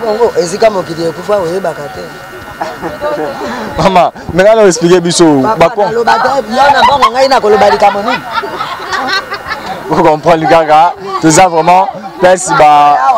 bongo esika mokili ekufa oyebaka te mama me ngai naoexplike biso bakoloba te yo na bongo ngai nakoloba likambo nini okomprendre kaka toza vraiment pesi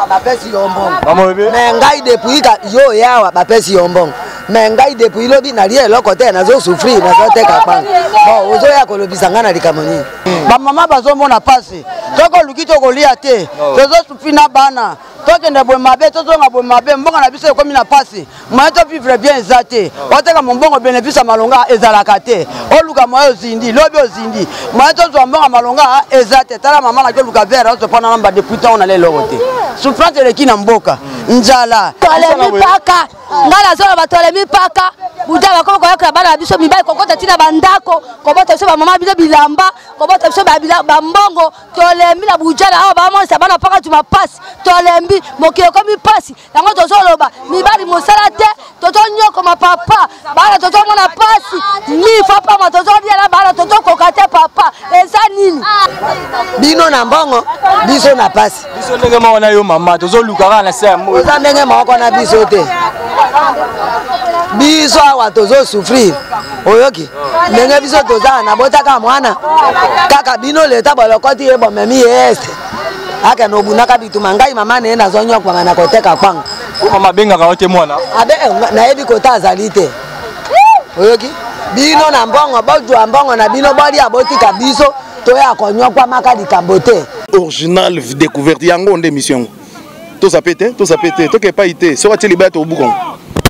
bapesi yo mbongo me ngai depuis ka yo oye awa bapesi yo mbongo me ngai depuis lobi nalie eloko te nazosouffrir nazoteka kpanga bon ozoya kolobisa ngai na likambo nini bamama bazomona mpasi soki oluki tokolia te tozosufri na bana tokende boye mabe tozonga boye mabe mbongo na biso ekomi na mpasi moyen tovivre bien eza te oteka mombongo bénéfice ya malonga ezalaka te oluka moyen ozindi lobi ozindi moyen tozwa mbongo ya malonga eza te tala mama naki oluka vere azoponana mba depuis ntango na leloko te souffrance eleki na mboka njala tolemi mpaka ngai nazoloba tolemi mpaka buda bakomi koyakela bana na biso mibali kokota ntina bandako kobota biso bamama bino bilamba kobota biso bambongo tolembi na bujana awa bamonisa bana pakatu bapasi tolembi mokili ekomi mpasi yango tozoloba mibali mosala te tozonyokoma papa bana tozomona mpasi nifa pama tozolia na bana tozokoka te papa eza nini bino na mbongo biso na mpasi biso ndenge moko na yo mama tozoluka kaka na se ya moi oza ndenge moko na biso te biso awa tozosouffrir oyoki ndenge biso tozala na botaka mwana kaka bino leta bolokoti ye bomemi ye este akende obunaka bituma ngai mama na ye nazonyokwama na koteka kwanga mama abengaka yo te mwana abe eh, nayebi kota azali te oyoki bino na mbongo bojwa mbongo na bino bolia botika biso toya konyokwamaka likambo te original découverte yango nde émission yango toza pe te toza pe te toke epai te soki atie libaya tokobukango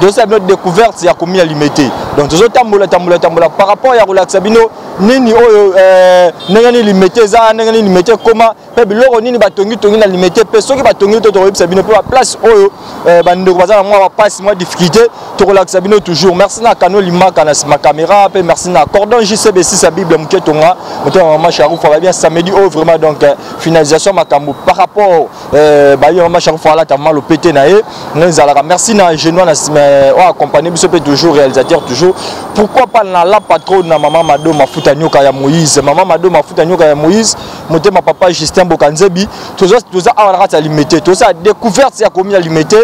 tozosala bino découverte ya komi ya limete donc tozotambola tambola tambola par rapport ya kolakisa bino nini oyo euh, ndenge nini limete eza ndenge nini limete ekoma mpe biloko nini batongitongi na limete mpe soki batongi to tokoyebisa bino mpe baplace oyo euh, bandeko baza na mwa bapasi mwa difficulté tokolakisa bino toujours merci na kano limaka na nsima caméra mpe merci na cordon jcb6 ya bible moke tonga motema mama sharufa babi ya samedi oyo vraiment donc euh, finalisation makambo par rapport babi ya mama sharufa alata malo pete na ye non ezalaka merci na genois na sima eh, oyo accompagne biso mpe toujours réalisateur toujours pourquoi pas na la patro na mama mado mafuta nyoka ya moïse mama mado mafuta nyoka ya moïse motema papa justin bokanzebi toza toza awa na kati ya limete toza découverte ya komi ya limete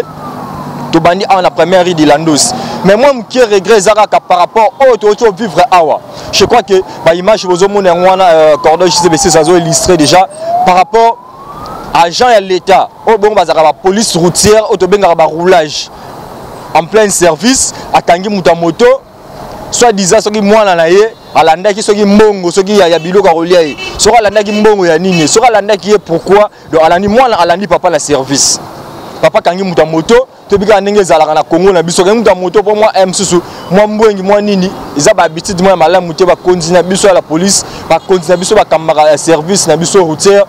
tobandi awa na première rue dilandos mais moi mokie regret eza kaka par rapport oyo toyoti ovivre awa je crois que baimage bozomona yango wana euh, cordon jcbc azo illustre déjà par rapport agent ya l'etat oyo bongo bazalaka ba police routière oyo tobengaka ba roulage en plein service akangi moto ya moto soit disant soki mwana na ye alandaki soki mbongo soki ya, ya biloko akolia ye soki alandaki mbongo ya nini soki alandaki ye pourquoi donc alandi mwana alandi papa na service papa akangi moto ya moto toyebi kaka ndenge ezalaka na congo na biso kengi kuta moto mpo mwa eh, mosusu mwa mbwengi mwa nini eza bahabitude mwa ya malamu te bakonzi na biso ya la police bakonzi na biso bakambaka ya service na biso routière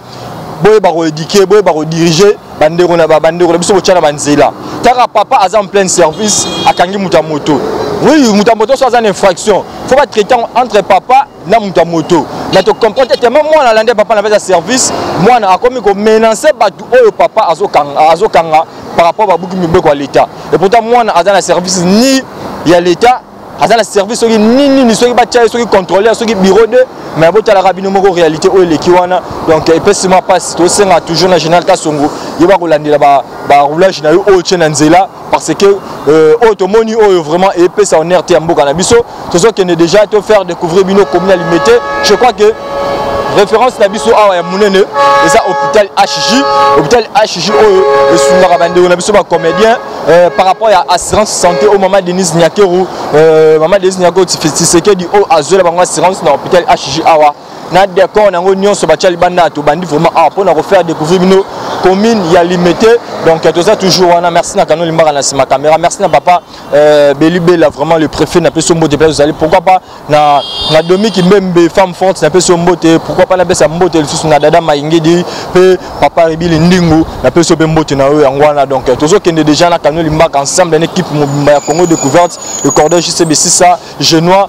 boyeba koedike boyeba kodirige bandeko na bandeko na biso botya na banzela kaka papa aza en pleine service akangi moto ya moto oui moto ya moto so aza na infraction fo batraite yango entre papa na moto ya moto na tocomprendre te tellement mwana alandi papa na pesa service mwana akomi komenance bato oyo papa azokanga, azokanga par rapport babuki mibeko ya leta e pourtant mwana aza na service ni ya leta aza na service soki nini nini soki batya ye soki contrôleur soki bureau 2 mais botalaka bino moko réalité oyo eleki wana donc epesi mwa mpasi tosenga toujours na général kasongo ye bakolandela baroulage na yo oyo tye na nzela parce que euh, oyo tomoni oyo vraiment epesa honneur te ya mboka na biso tozokende déjà to faire découvrir bino commune ya limete je crois que référence na biso awa ya monene eza hôpital hj hôpital hj oyo esungaka bandeko na biso bacomédien euh, par rapport ya assurance santé oyo mama denise nyakeru euh, mama denise nyakeru tisekedi oyo azwela bango assurance na hôpital hj awa na decor na yango nyonso batya libanda tobandi vraiment awa ah, mpo na kofaire découvrir bino commune ya limete donc toza toujours wana merci na kano limbaka na nsima caméra merci na papa euh, belibela vraiment le préfet napesi yo mbote mpe ozali pourquoi pas na, na domi kimbembe femme forte napesi yo mbote pourquoi pas napesa mbote lisusu na dada maingedi mpe papa rebili ndingu napesi yo mpe mbote na yo yango wana donc tozokende déjà na kano limbaka ensemble na équipe mobimba ya congo découverte le cordage cb6 genois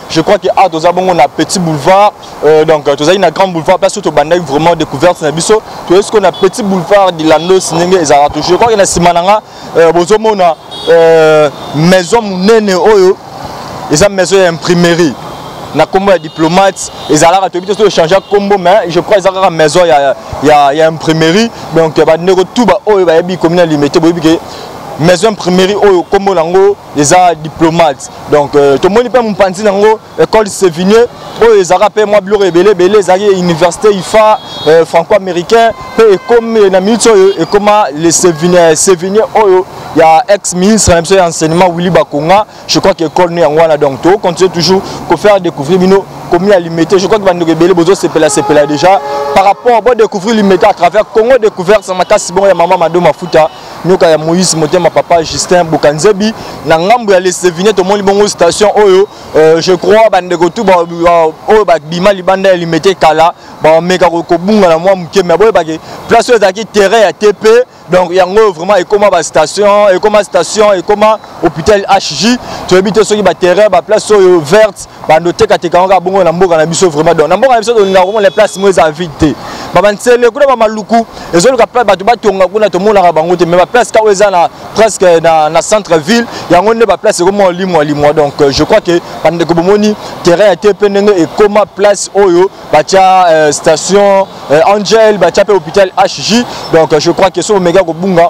Je crois que ah toza bongo na petit boulevard euh, donc euh, tozali na grand boulevard place où tobandaki vraiment découverte na biso toyei sikoyo na petit boulevard de landos ndenge ezalaka toujours je crois que na nsima na nga euh, bozomona euh, maison monene oyo eza maison ya imprimerie na nkombo ya diplomate ezalaka toyebi te soki echange nkombo mais je crois eza kaka maison ya, ya, ya imprimerie donc bandeko tout baoyo bayebi komi na limete boyebi ke maison imprimerie oyo nkombo na yango eza diplomate donc euh, tomoni mpe mopanzi na yango école sévigné oyo ezalaka mpe mwa biloko ebele ebele ezalaki université ifa euh, franco américain mpe ekomi na minute oyo ekoma le sévigné sévigné oyo ya ex ministre na biso ya enseignement willy bakonga je crois que école ne yango wana donc tokocontinue toujours kofaire découvrir bino komi ya limete je crois que bandeko ebele bozosepela sepela déjà par rapport bo découvrir limete à travers congo découverte na makasi bongo ya mama mado mafuta nyoka ya moïse motema papa justin bukanzebi na ngambo ya lesevine tomoni bongo station oyo euh, je crois bandeko tu oyo babima libanda ya limete kala bameka kobunga na mwa moke me boyebake place oyo ezalaki terrain ya tp donc yango oyo vraiment ekoma bastation ekoma station ekoma hôpital hj toyebi te soki baterrain baplace oyo verte bando teka teka nga bongo na mboka na biso vraiment donc na mboka na biso tolinga ko mona place mo eza vide te ba bansele kuna ba maluku ezoluka place bato batonga kuna tomonaka bango te mais ba place kao eza na presque na, na centre ville yango nde ba place ekoma olimwa limwa donc euh, je crois que bandeko bomoni terrain ya te mpe ndenge ekoma place oyo batya euh, station euh, angel batya mpe hôpital hj donc euh, je crois que so bomeki ya kobunga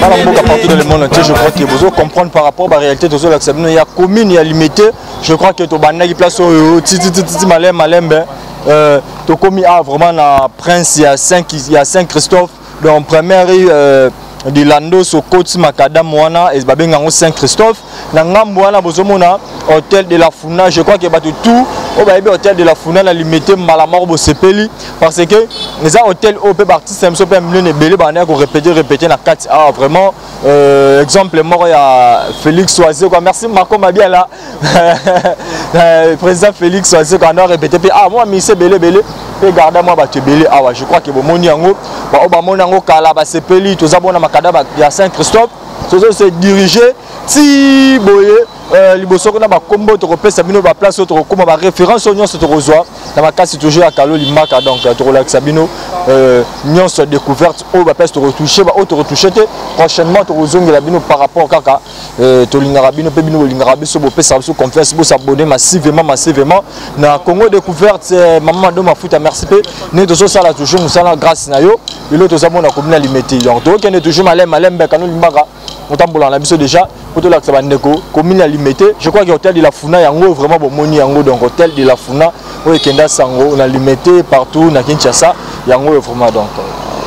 bana mboka partout dans le monde entier je crois que bozo comprendre par rapport ba réalité tozolakisa bino ya commune ya limete je crois que tobandaki place oyo titititi malembe malembe euh, tokomi a ah, vraiment na prince ya 5 ya 5 christophe donc première euh, de landos okoti makadamu wana babenga yango saint christophe na ngambo wana bozomona hôtel de la funa je crois ke bato tout oyo bayebi hôtel de la funa na limete mbala moko bosepeli parce que eza hôtel oyo mpe baartiste na biso mpe ya minene ebele bandaki korepete repete na kati awa ah, vraiment euh, exemple moko ya félix oaze quoi merci marco mabiala euh, président félix azeko ando arépété mpe ah mwa ministre ebele ebele mpe garda mwa bato ebele awa je crois ke bomoni yango baoyo bamoni yango kala basepeli toza bona makada ya saint christophe tozo se dirige ti boye euh, liboso kuna bakombo tokopesa bino baplace oyo tokokoma baréférence oyo nyonso tokozwa na makasi toujours ya kalo limaka donc euh, tokolakisa bino euh, nyonso découverte oyo baplace tokotouche baoyo tokotouche te prochainement tokozongela bino par rapport kaka euh, tolingaka bino mpe bino bolingaka biso bopesaka biso confiance bosabone massivement massivement na congo découverte euh, mama mado mafuta merci mpe ndenge tozosala toujours mosala grâce na yo lelo toza mona komina limeti donc tokokende toujours maleme maleme mbeka nolimbaka otambolaka na biso déjà mpo tolakisa bandeko komina limete je crois que hotel de la funa yango vraiment bomoni yango donc hotel de la funa oyo ekenda sango na limete partout na kinshasa yango oyo vraiment donc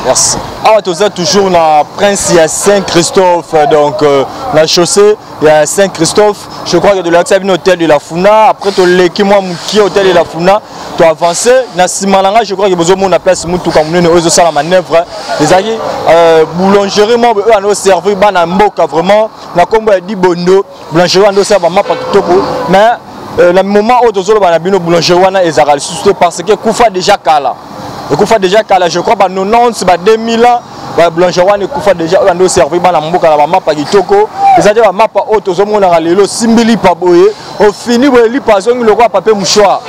merci awa ah, toza toujours na prince ya saint christophe donc euh, na chaussée ya saint christophe je crois que tolakisa bino hôtel de la funa après toleki mwa mokie hôtel de la funa toavance na nsima na ngai je crois ke bozomona place motuka monene oyo ezosala manœuvre ezalaki euh, boulangerie moko oyo anaoservir bana mboka vraiment na nkombo ya dibondo boulangerie wana osala bamapa kitoko mais euh, na moment oyo tozoloba na bino boulangerie wana ezalaka lisusu te parce que kufa déjà kala ekufa déjà kala je crois ba 90 ba 2000 ans ba boulangerie wana ekufa déjà oyo ande oservi bana mboka na bamapa kitoko eza te bamapa oyo tozomonaka lelo simbi lipa boye ofini boye lipa azongi lokola papier mouchoir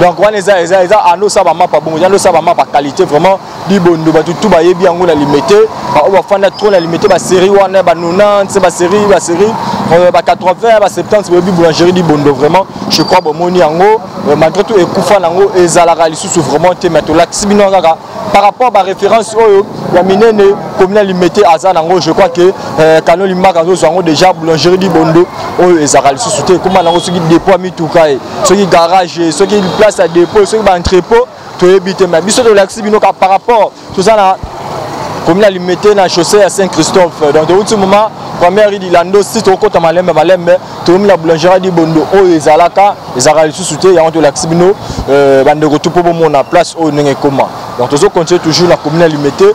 donc wana eza eza eza ande osala bamapa bongo eza ande osala bamapa qualité vraiment bibondo bato tu bayebi yango na limete baoyo bafanda trop na limete baserie wana ba 90 baserie baserie euh, ba 80 ba 70 boyebi boulangerie libondo vraiment je crois bomoni yango euh, malgré tout ekufa na yango ezalaka lisusu vraiment te mai tolakisi bino kaka par rapport à baréférence oyo ya minene communal limete aza na yango je crois que euh, kano limaka azozwa yango déjà boulangerie libondo oyo ezalaka lisusu te ekoma na yango soki dépôt ya mituka ye soki garage ye soki place ya dépôt soki baentrepôt Toyebi te mais biso tolakisi bino ka par rapport toza na komi na limete na chaussée ya Saint Christophe donc towuti moma première rue d'Ilando si tokokota malembe malembe tokomi na boulangerie di Bondo oyo ezalaka ezalaka lisusu te yango tolakisi bino euh, bandeko to mpo bomona place oyo ndenge ekoma donc tozo continue toujours na komi na limete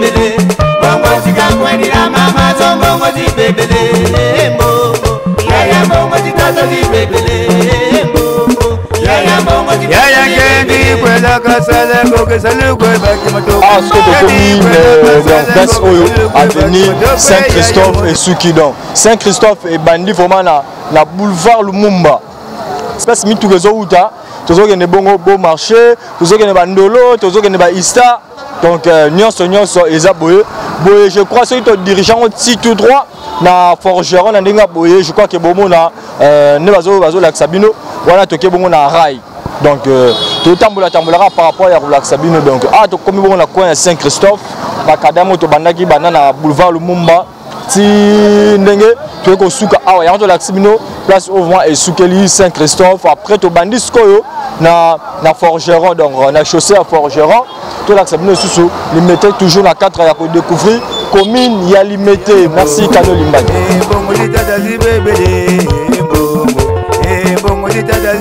bele bongo tika kwendila mama zo mbongo di bebele mbongo yaya mbongo tikazo di bebele mbongo yaya mbongo yaya kendi kwelaka sale kokesali kwebaki matokoske tokomi place oyo avenir saint christophe esuki donc saint christophe ebandi vraiment na, na boulevard lumumba espèce mituka ezowuta tozokende bongo beau marché tozokende bandolo tozokende baista donc euh, nyonso nyonso eza boye boye je crois soki todirige yango ti tout droit na forgeron na ndenge ya boye je crois ke bomona euh, nde bazolakisa bino wana toke bongo na rai donc euh, totambola tambolaka par rapport ya kolakisa bino donc awa ah, tokomi bongo na coin ya saint christophe bakada yango tobandaki banda na boulevard lumumba ti ndenge toyei kosuka awa yango tolakisi bino place oyo vraiment esukeli saint christophe après tobandi sikoyo na, na forgeron donc na chaussée ya forgeron tolakisa bino lisusu limete toujours na 4 ya kodécouvrir commune ya limete merci kano limbaki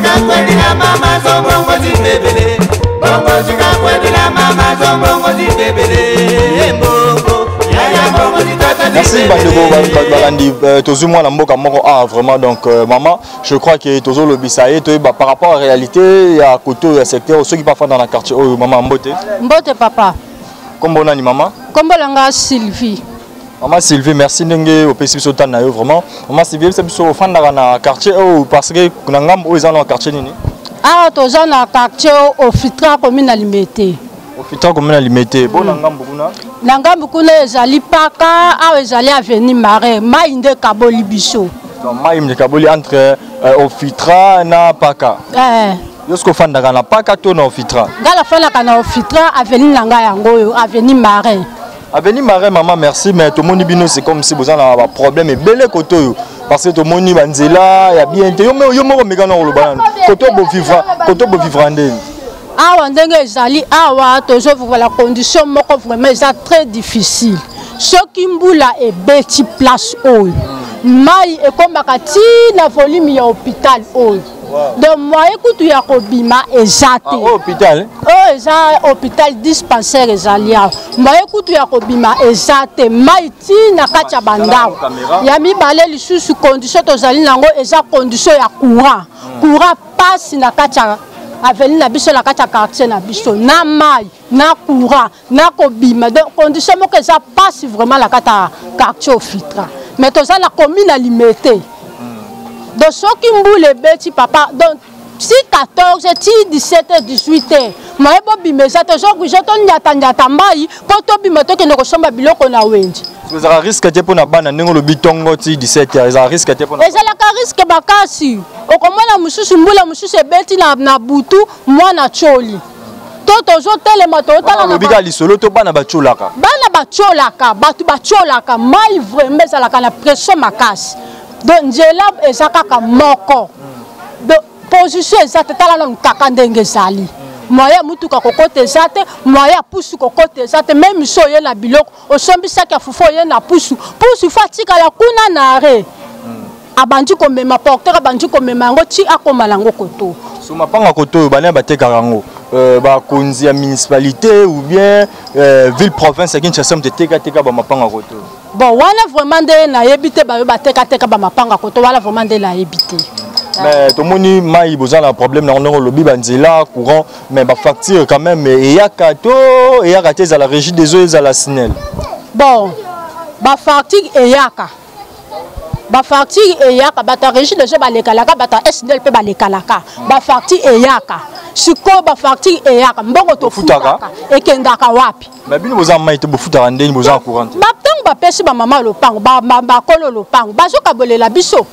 kwendela mama zombongo zibebele bongo suka kwendela mama zombongo zibebele mbongo yaya bongo zitata merci bandeko balandi euh, tozwi mwana mboka moko a ah, vraiment donc euh, mama je crois ke tozolobisa ye toyeba par rapport à réalité ya kote oyo ya secteur soki bafanda na quartier oyo mama mbote mbote papa nkombo nani mama nkombo langa sylvie Maman Sylvie, merci ndenge opesi biso temps na yo vraiment. Maman Sylvie, biso biso ofandaka na quartier oyo parce que na ngambo oyo eza na quartier nini? Ah, toza na quartier Ofitra commune na Limete. Ofitra commune na Limete. Bon na ngambo kuna? Na ngambo kuna ezali paka, awa ezali avenue Marais, mai nde kaboli biso. Donc mai nde kaboli entre euh, Ofitra na paka. Eh. eh. yo soki ofandaka na paka to na ofitra ngai nafandaka na ofitra avenue na ngai yango oyo avenue marin Avenue Marais maman merci mais tomoni bino c'est comme si boza na ba problème ebele koto yo parce que tomoni ba nzela ya bien te yo moko meka na koloba nanu koto bo vivra koto bo vivra ndeni awa ndenge ezali awa tozo vivre la condition moko vraiment eza très difficile soki mbula ebeti place oyo mai ekomaka ti na volume ya hôpital oyo donc moyen kutu ya kobima eza te ah, hôpital eh? oyo eza hôpital dispensaire ezali awa moyen kutu ya kobima eza te mai ti na kati ya bandako ya mibale lisusu condition tozali na yango eza condition ya courant hmm. courant pasi na kati ya avenue na biso na kati ya quartier na biso na mai na courant na kobima donc condition moko eza pasi vraiment na kati ya quartier ofitra mais toza na commune ya limete donc soki mbula ebeti papa donc ti 14 ti 17 18 maye bobima eza te ozokuja tonyatanjata mai mpo tobima tokende kosomba biloko na wenji ezalaka riske te mpo na bana ndenge olobi ntongo ti 17 heure ezalaka riske te mpona ezalaka riske makasi okomona mosusu mbula mosusu ebeti na, na butu mwana coli to tozotelema totalobika lisolo to bana batiolaka bana batiolaka bato batiolaka mai vraimen ezalaka na pression makasi do nzela eza kaka moko do position eza te tala nanu kaka ndenge ezali moyen ya motuka kokota eza te moyen ya pusu kokota eza te meme so oye na biloko osombi saki ya fufu oye na pusu pusu fo atikala kuna na are hmm. abandi komema porteur abandi komema yango ti akoma nango koto so mapanga koto oyo bana batekaka yango euh, bakonzi ya municipalité ou bien euh, ville province ya kinshasa moto etekateka bamapanga koto bon wana vraiment nde nayebi te bayo batekateka bamapanga koto wana vraiment nde nayebi te mais tomoni mai boza na problème na yango ndenge olobi banzela courant mais ba facture quand même eyaka to eyaka te ezala régie des eaux ezala snel bon ba facture eyaka ba facture eyaka bato ya régie des eaux balekalaka bato ya snel mpe balekalaka ba facture eyaka sikoyo ba facture eyaka mbongo tofutaka ekendaka wapi mais bino boza mai te bofutaka ndeni boza courant ntango bapesi bamama lopango bakolo lopango bazokabolela biso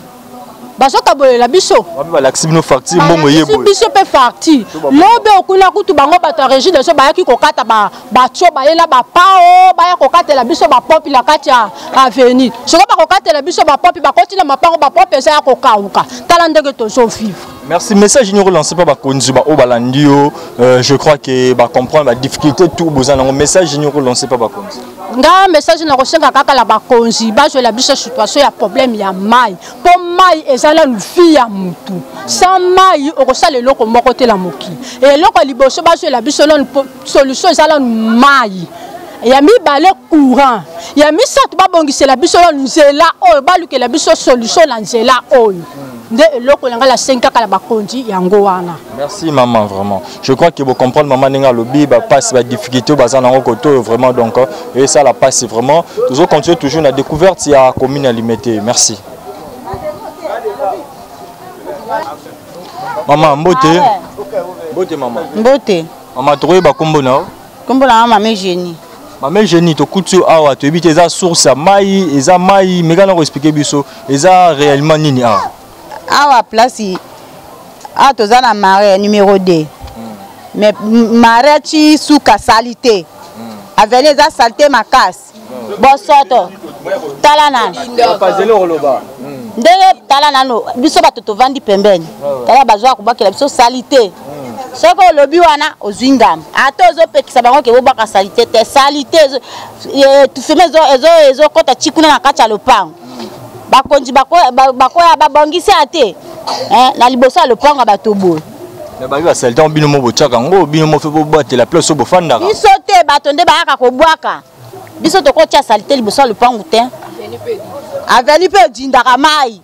bazokabolela biso balakisi bino facture mbongo eye boye biso mpe facture lobe okuna kutu bango bato ya régie deso bayaki kokata batio bayela bapao baya kokatela biso bapopi na kati ya avenue soki bakokatela biso bapopi bakoti na mapango bapopi eza ya kokauka tala ndenge tozovivre merci message nini okolance mpa bakonzi baoyo balandi yo euh, je crois ke bacomprendre badifficulté tout boza nango message nini okolance mpa bakonzi nga message na kosenga kaka na bakonzi bazwela biso situation ya problème ya mai mpo mai eza na lufi ya motu sans mai okosala eloko moko te na mokili eloko ya liboso bazwela biso lanu solution eza lanu mai ya mibale courant ya misato babongisela biso lanu nzela oyo balukela biso solution na nzela oyo nde eloko na ngai nasengi kaka na bakonzi yango wana merci maman vraiment je crois que bocomprendre maman ndenge alobi bapasi badifficulté baza nango kote oyo vraiment donc euh, esala mpasi vraiment tozocontinue toujours na découverte ya commune ya limete merci maman mbote ah mbote maman mbote maman tokoyeba nkombo na yo Kombo na mama Jenny. Mama Jenny to kutu yo awa to yebite eza source ya mai, eza mai, meka na ko expliquer biso eza réellement nini awa. Awa place awa toza na marais numéro 2. Mais marais ci suka salite. Hmm. Avele eza salite makasi. bosoto tala nani ndenge tala nano biso bato tovandi pembeni tala bazwa kobakela biso salite soki olobi wana ozwi ngambo ata ozopekisa bango ke bobaka salite te salite tufeme ezokɔta ti kuna na kati ya lopango bakonzi bakoya babongisi ya te eh, na liboso ya lopango ya bato boye mais bayo ba saltan bino mo bochaka ngo bino mo fe bo batela place so bofanda ka biso te bato nde bayaka kobwaka biso tokotia salite liboso ya lopangu te aveni mpe ojindaka mai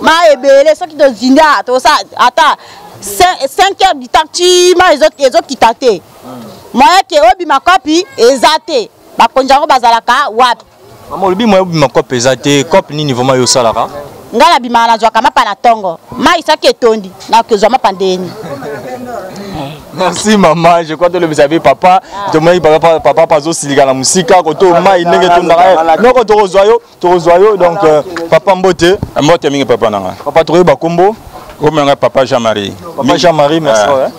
mai ebele soki tozinda tosa ata 5 heures du temps ti mai ezokita te hmm. moyen ke obima kopi eza te bakonzi yango bazalaka wapi Maman olobi moyen obima cope eza te cope nini vraiment yo osalaka ngai nabimaka nazwaka mapa na ntongo mai soki etondi nakozwa mapa ndeni merci mama je crois tolobisa mpe papa ah. tomonaki papa mpe azosilika na mosika koto mai ndenge tondaka noko tokozwa yo tokozwa yo donc euh, papa mbote mbote mingi papa nanga papa tokoyeba nkombo omenga papa jean marie papa jean marie merci ah.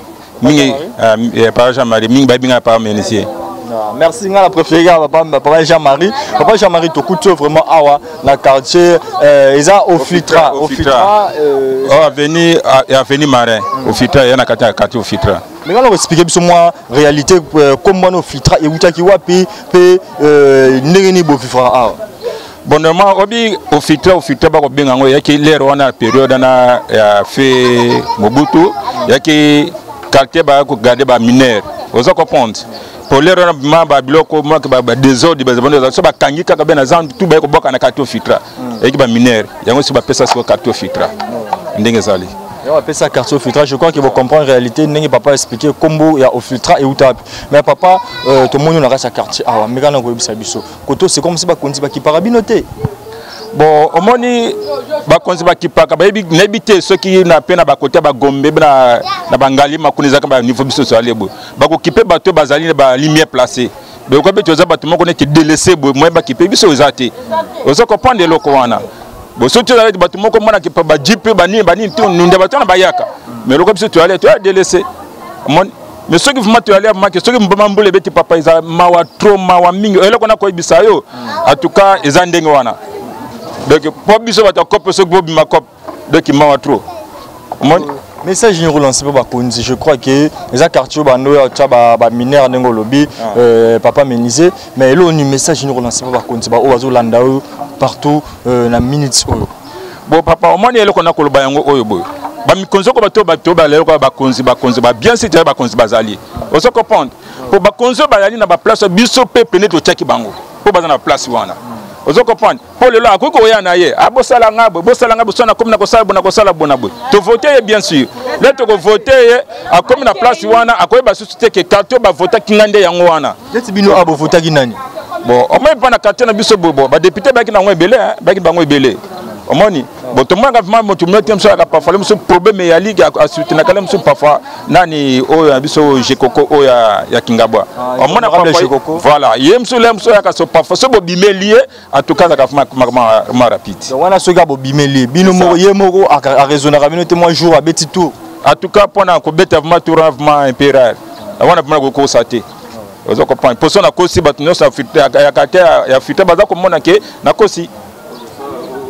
mingi ah, eh, papa jean marie mingi bayebi ngai papa menisier ah, merci ngai na préféré ya papa papa jean marie papa jean marie tokuti yo vraiment awa na quartier eh, eza ofitra ofitra euh, oh, aveni ah, aveni marin hmm. ofitra eya na kati ya quartier ofitra ndenge wana koexplike biso mwa réalité euh, kombo wana ofitra ewutaki wapi mpe euh, ndenge nini bovivra awa bonnement obi ofiltre ofiltre bakobenga yango eyaki lere wana periode wana ya fe mobutu yaki quartier baya kogarde baminere oza comprendre po lere wana bima babiloko make badesorde bazabanda so bakangi kaka be na zan tu baye kobwaka na quartier ofiltra mm. eyaki baminere yango si bapesa siko quartier ofiltra mm. ndenge ezali on appelle ça quartier filtra je crois que vous comprenez la réalité ndenge papa expliquer combo ya au filtra et outap mais papa euh, tout le monde on a sa quartier ah mais quand on a ça biso koto c'est comme si bakonzi bakipaka bino te bon omoni bakonzi bakipaka bayebi nayebi te soki na mpe na bakote ya bagombe na, na bangali makuni ezalaka baniveau biso tozali boye bakokipe bato bazali na balimie place beyoka mpe toza bato moko neti delese boye moye bakipe biso eza te oza kopanda eloko wana boso tozalaki bato moko mwana kipa bajipe banini banini nunda bato wana bayaka mais eloko biso toyali toya delese omoni mais soki vraiment toyalia make soki mboma mbula ebeti papa eza mawa tro mawa mingi eloko na koyebisa yo en tout cas eza ndenge wana donc mpo biso bato ya cope soki bobima cope donc mawa tro omoni euh, message nini kolanse mpo bakonzi je crois ke eza quartier oyo bando otya baminere ndenge olobi ah. euh, papa menise mais eloko nini message nini kolanse mpo bakonzi baoyo bazolanda oyo partout euh, na minute oyo Bon papa, au moins il y a le qu'on a koloba yango oyo boyo. Ba mikonzo ko bato bato ba lelo ko ba konzi ba konzi ba bien c'est ba konzi bazali. Vous se comprendre? Pour ba konzo ba yali na ba place biso peuple ne to tchaki bango. Pour ba na place wana. Vous se comprendre? Pour le là ko ko ya na ye. A ah, bo sala nga bo sala nga bo sala comme na ko sala bona ko sala bona bo. To voter bien sûr. Là to ko voter a ah, comme na place wana a ah, ko ba société que quand to ba voter kingande yango wana. neti bino awa bovotaki nani bon omoni mpo na quartier na biso bobo badepute bayaki nango ebele bayaki bango ebele omoni bon tomonaka vraimen moto moko te mosu ayaka parfois le mosusu problème eyali asutenaka le mosusu parfois nani oyo ya biso jekoko oyo ya kingabwa ah, omona voilà ye mosusu le mosusu ayaka so parfois so bobimeli ye atokangaka ma rapide wana soki abobimeli bino moko ye moko araisonnaka bino te mwa jour abeti tour en tout cas mpona kobeta vrma tour wana vrma imperial wana vrma nakokosa te oza comprendre mposo nakosi bato nyonso ya kate ya filtre baza komona ke nakosi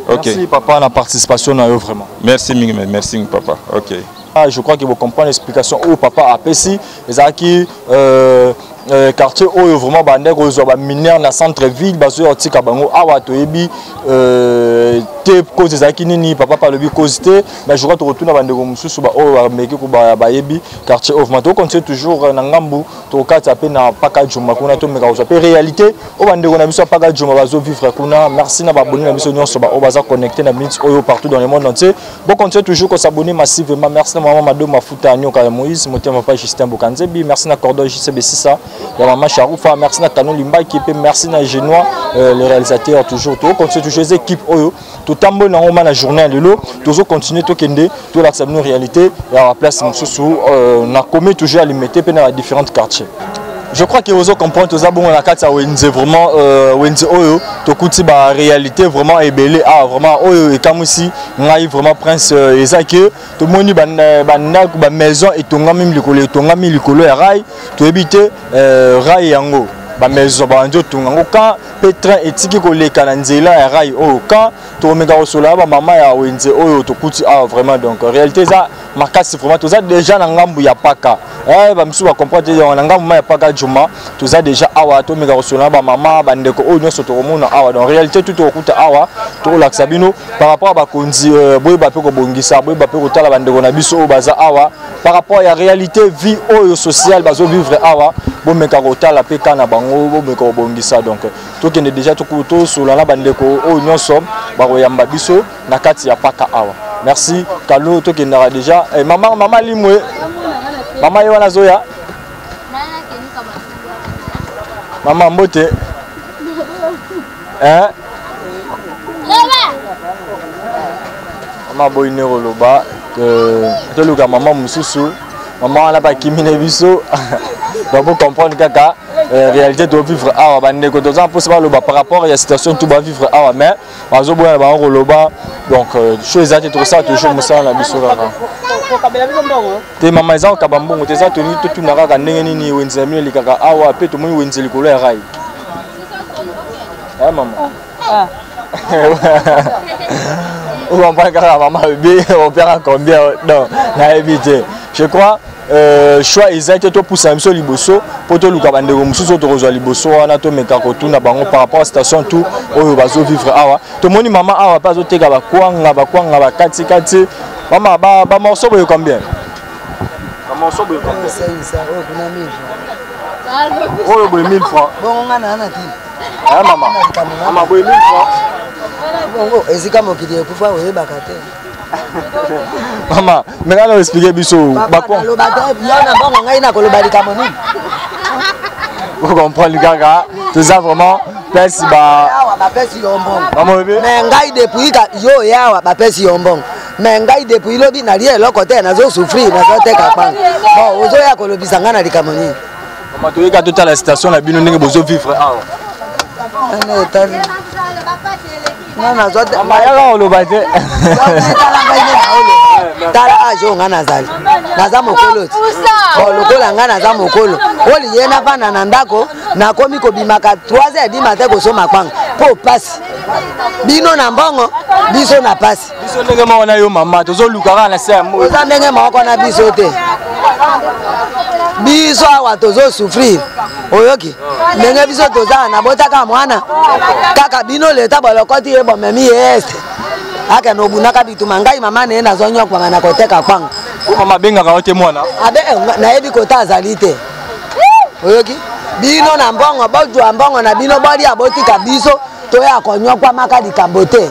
okay. merci papa na participation na yo vraiment merci mingi merci mingi papa ok ah, je crois que vous comprenez l'explication oyo papa apesi ezalaki euh, euh, quartier oyo vraiment bandaki kozwa baminere na centre ville bazoya kotika bango awa toyebi euh, te cause ezalaki nini papa mpe alobi cause te mais je crois tokotuna bandeko mosusu baoyo bameki bayebi quartier oyo vraiment tokocontinue toujours na ngambu tokokatisa mpe na paka jomba kuna tomeka kozwa mpe réalité oyo bandeko na biso ya paka jomba bazovivre kuna merci na baboni na biso nyonso baoyo baza connecte na minute oyo partout dans le monde entier Bon continuez toujours ko s'abonner massivement. Merci na maman Mado Mafuta Anyoka ya Moïse, motema papa Justin Bokanzebi, merci na Cordon JCB Sissa, ya maman Sharufa, merci na Canon Limbaki pe merci na Genois euh, le réalisateur toujours. To continuer toujours les équipes oyo to tambo na ngoma na journée lelo, tozo continuer to kende to la sabino réalité ya place mususu euh, na commet toujours à limiter pe na différentes quartiers. je crois que ozo comprendre toza bongo na kati ya wenze vraiment euh, wenze oyo tokuti ba réalité vraiment ebele ah vraiment oyo ekamwisi ngai vraiment prince euh, eza ke tomoni bandako bamaison etongami likolo etongami likolo ya rai toyebi te euh, rai yango bamaison babandi otonga yango kan mpe train etiki koleka na nzela ya rai oyo kan tokomeka kosolola bamama ya wenze oyo tokuti awa vraiment donc réalité eza makasi vraiment toza déjà na ngambu ya paka eh, bamisusu bacomprendre te yango na ngambu mai ya paka juma toza déjà awa tomeka kosolola na bamama bandeko oyo nyonso tokomona awa donc réalité tout tokokuta awa tokolakisa bino par rapport ya bakonzi euh, boyeba mpe kobongisa boyeba mpe kotala bandeko na biso oyo baza awa par rapport ya réalité vie oyo sociale bazovivre awa bomeka kotala mpe ka na bango bomeka kobongisa donc tokende déjà tosolola na bandeko oyo nyonso bakoyamba biso na kati ya paka awa merci kalo tokendaka deja eh, mama mama limwe mama ye wana zoya mama mbote eh? mama boyine koloba toluka mama mosusu mama wana bakimi na biso babo comprendre kaka eh, réalité tobivre awa bandeko toza mposa baloba par rapport ya situation tu bavivre awa mais bazoboya na bango koloba donc euh, so eza te tokosala toujours mosala na biso kaka te mama eza kokaba mbongo te eza toni totuna kaka ndenge nini wenzi na bino elekaka awa mpe tomoni wenzi likolo ya rai eh, mama ah, ah. okompane kaka mama obi opiaka combien non nayebi te je crois Euh, choix eza te topusana biso liboso mpo toluka bandeko mosusu oyo tokozwa liboso wana tomeka kotuna bango par rapport station tout oyo bazovivre awa tomoni mama awa mpe azoteka bakwanga bakwanga bakatikati mama bamorceau boye combien bamorceau boye oyo boye 1000 francs mama boye 1000 francs esika mokili ekufa oyebaka te mama meka na explike biso bakonalobatayanabongo ngai nakoloba likambo nini ocomprendre kaka toza vraiment place bapesi yo mbongo me ngai depuis yo yawa bapesi yo mbongo me ngai depuis lobi nalie eloko te nazosouffrir nazoteka kpanga bon ozoya kolobisa ngai na likambo nini toyeka totala station na bino ndenge bozovivre awa nga nazwa mayaka oloba te tala age oyo ngai nazali naza mokolo ti oh, lokola ngai naza mokolo oliye nafanda na ndako nakomi kobimaka 3 heures di matin kosoma kwanga mpo pasi bino na mbongo biso na pasi biso ndenge moko na yo mama tozoluka kaka na se ya moi oza ndenge moko na biso te biso awa tozosouffrir oyoki ndenge biso tozala na botaka mwana kaka bino leta bolokoti ye bomemi ye este akende obunaka bituma ngai mama na ye nazonyokwama na koteka kwanga mama abengaka yo te mwana abe eh, nayebi kota azali te oyoki bino na mbongo bojwa mbongo na bino bolia botika biso toya konyokwamaka likambo te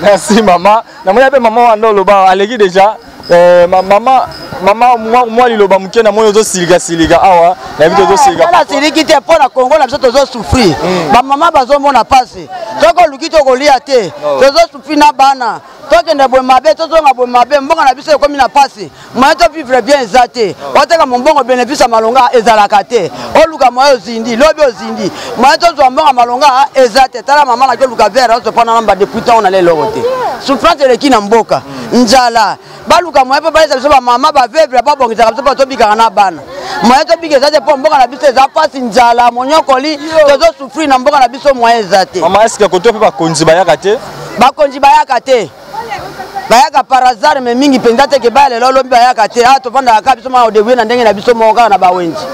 merci mama namoni mpe mama wana oloba aleki deja Eh, ma, mama mama mwa liloba moke na moni ozosilika silika awa nayebi te ozosilika eh, nasiliki te mpo na kongo na biso tozosufri hmm. bamama bazomona mpasi soki oluki te okolia te tozosufri na bana tokende boye mabe tozonga boye mabe mbongo na biso ekomi na mpasi moyen tovivre bien eza te oteka mombongo bénéfice ya malonga ezalaka te oluka moyen ozindi lobi ozindi moyen tozwa mbongo ya malonga eza te tala mama naki oluka vere ozopana namba depuis ntango na leloko te souffrance eleki na mboka njala baluka moyen mpo balesa biso bamama baveuve babongisaka biso mpo tobikaka na bana moyen tobika eza te mpo mboka na biso eza mpasi njala monyokoli tozosouffrir na mboka na biso moyen eza te mama eske koto mpe bakonzi bayaka te bakonzi bayaka te bayaka par hasard me mingi mpenza te ke baya lelo olobi bayaka te a ah, tofandaka kaka biso maa odebrie na ndenge na biso moko kaka na bawenzi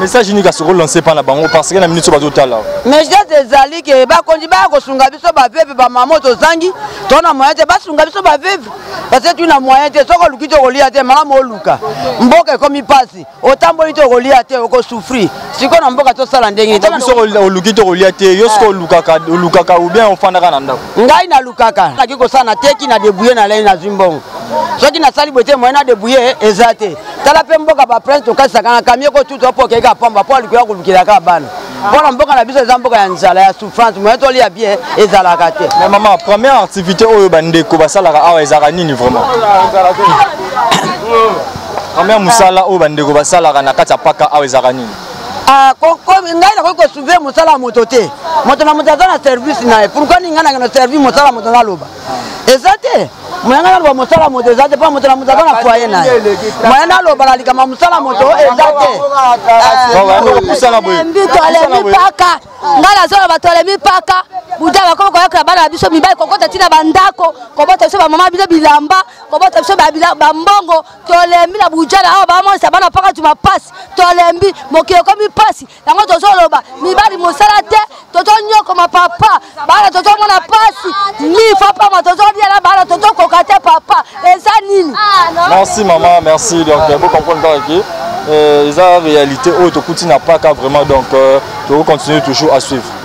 message nini kasi okolance epai na bango parce que na minute oyo bazotala message ezali ke bakonzi baya kosunga biso bavepe bamama tozangi to na moyen te basunga biso bavivre parce tu na moyen te soki oluki te okolia te malamu oluka mboka ekomi mpasi otamboli te okolia te okosouffrir sikoyo na mboka tosala ndenge biso oluki te okolia te yo soki olukaka olukaka ou bien ofandaka na ndako ngai nalukaka naki kosala na teki na debouye na lei nazwi mbongo soki nasali boye te moyen na debouye eza te tala mpe mboka baprince tokasisaka na kamio ekotutu apo okei kaka pamba mpo alikuya kolukelaka bana mpo na mboka na biso eza mboka ya nzala ya souffrance moye tolia bien ezalaka te mais mama première activité oyo bandeko basalaka awa ezalaka nini vraiment première mosala oyo bandeko basalaka na kati ya paka awa ezalaka nini ah, ngai nakoki kosouve mosala ya moto te moto na moto aza na service na ye pourkui ningai nanga na service mosala moto naloba eza te moya ngai naloba mosala moto eza te mpo mosala moto aza na foye na ye moya naloba na likama mosala moto eza te tolembi paka ngai nazoloba tolembi paka buda bakoma koyakela bana na biso mibali kokota ntina bandako kobota biso bamama bino bilamba kobota biso bambongo tolembi na bujana awa bamonisa bana paka tuma mpasi tolembi mokili ekomi mpasi yango tozoloba mibali mosala te tozonyokoma papa bana tozomona mpasi nifa pama tozoliela bana tozokoka te papa eza nini ah, merci mama merci donc ah. bo comprendre kaka ke euh, eza réalité oyo tokuti na paka vraiment donc euh, tokocontinue toujours à suivre